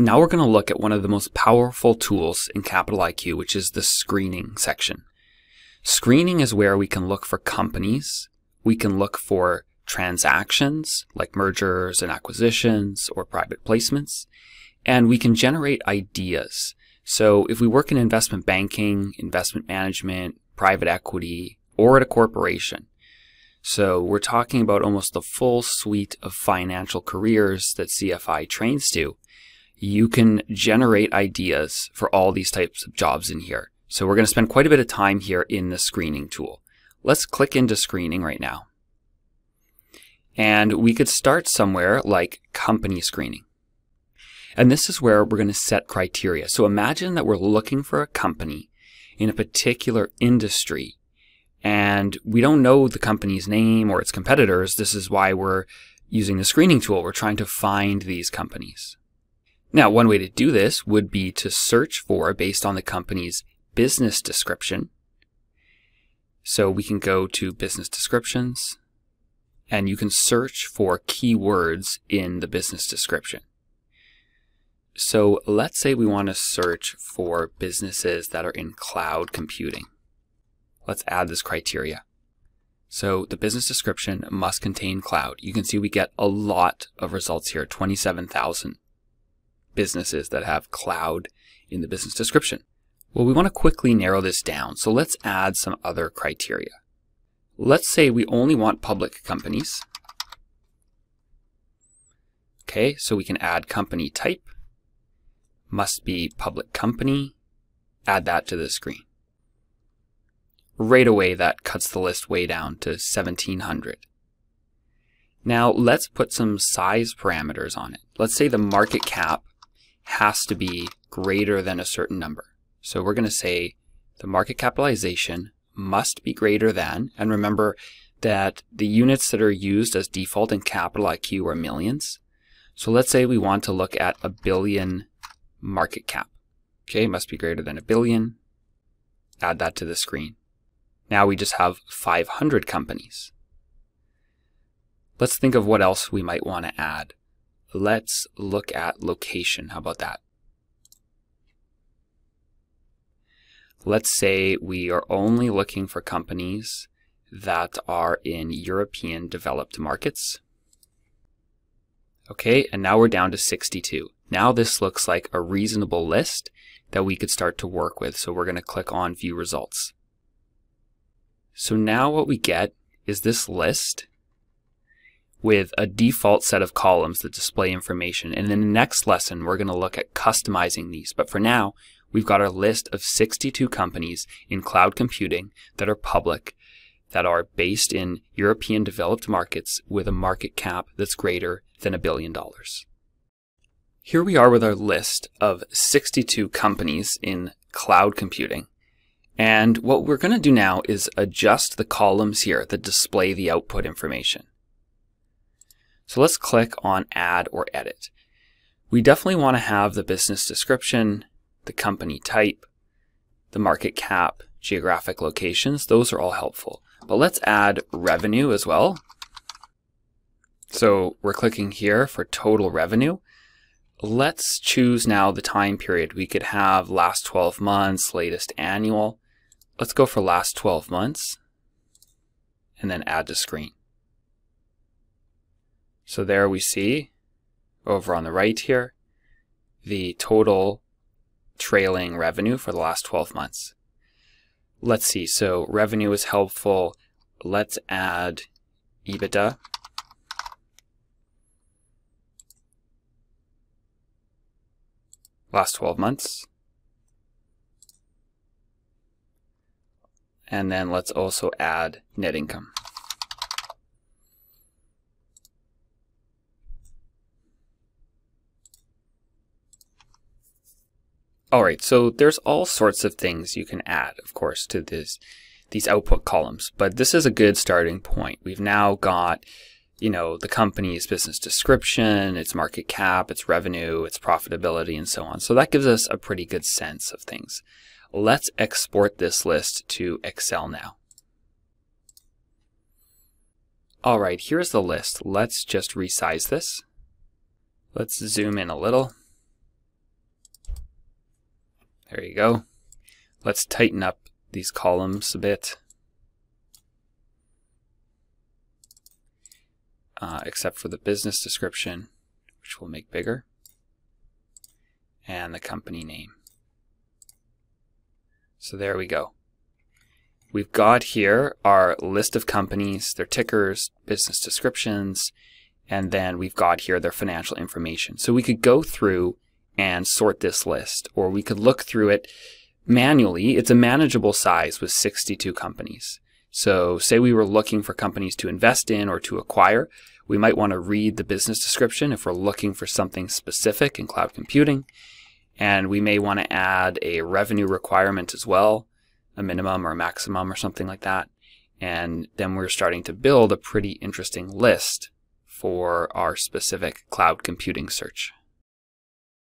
Now we're going to look at one of the most powerful tools in Capital IQ, which is the screening section. Screening is where we can look for companies, we can look for transactions like mergers and acquisitions or private placements, and we can generate ideas. So if we work in investment banking, investment management, private equity, or at a corporation, so we're talking about almost the full suite of financial careers that CFI trains to you can generate ideas for all these types of jobs in here. So we're going to spend quite a bit of time here in the screening tool. Let's click into screening right now. And we could start somewhere like company screening. And this is where we're going to set criteria. So imagine that we're looking for a company in a particular industry and we don't know the company's name or its competitors. This is why we're using the screening tool. We're trying to find these companies. Now, one way to do this would be to search for based on the company's business description. So we can go to business descriptions and you can search for keywords in the business description. So let's say we want to search for businesses that are in cloud computing. Let's add this criteria. So the business description must contain cloud. You can see we get a lot of results here, 27,000 businesses that have cloud in the business description. Well, we want to quickly narrow this down, so let's add some other criteria. Let's say we only want public companies. Okay, so we can add company type, must be public company, add that to the screen. Right away, that cuts the list way down to 1700. Now let's put some size parameters on it. Let's say the market cap has to be greater than a certain number. So we're going to say the market capitalization must be greater than, and remember that the units that are used as default in capital IQ are millions. So let's say we want to look at a billion market cap. Okay, must be greater than a billion. Add that to the screen. Now we just have 500 companies. Let's think of what else we might want to add let's look at location. How about that? Let's say we are only looking for companies that are in European developed markets. Okay, and now we're down to 62. Now this looks like a reasonable list that we could start to work with. So we're going to click on View Results. So now what we get is this list with a default set of columns that display information. And in the next lesson, we're going to look at customizing these. But for now, we've got our list of 62 companies in cloud computing that are public, that are based in European developed markets with a market cap that's greater than a billion dollars. Here we are with our list of 62 companies in cloud computing. And what we're going to do now is adjust the columns here that display the output information. So let's click on Add or Edit. We definitely want to have the business description, the company type, the market cap, geographic locations. Those are all helpful. But let's add revenue as well. So we're clicking here for total revenue. Let's choose now the time period. We could have last 12 months, latest annual. Let's go for last 12 months and then add to screen. So there we see over on the right here the total trailing revenue for the last 12 months. Let's see, so revenue is helpful. Let's add EBITDA. Last 12 months. And then let's also add net income. All right, so there's all sorts of things you can add, of course, to this these output columns, but this is a good starting point. We've now got, you know, the company's business description, its market cap, its revenue, its profitability, and so on. So that gives us a pretty good sense of things. Let's export this list to Excel now. All right, here's the list. Let's just resize this. Let's zoom in a little. There you go. Let's tighten up these columns a bit. Uh, except for the business description, which we'll make bigger, and the company name. So there we go. We've got here our list of companies, their tickers, business descriptions, and then we've got here their financial information. So we could go through and sort this list, or we could look through it manually. It's a manageable size with 62 companies. So say we were looking for companies to invest in or to acquire, we might want to read the business description if we're looking for something specific in cloud computing. And we may want to add a revenue requirement as well, a minimum or a maximum or something like that. And then we're starting to build a pretty interesting list for our specific cloud computing search.